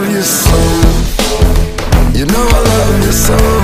love you so. You know I love you so.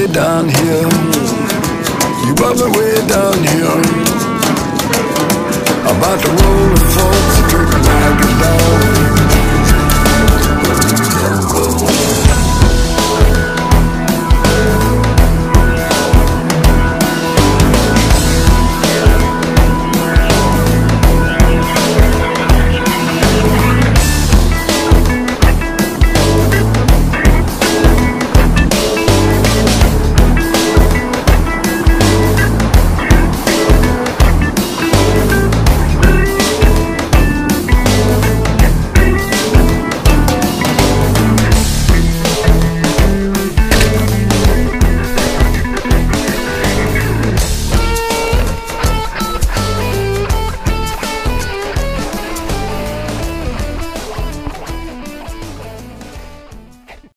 Way down here. You want me way down here. About to roll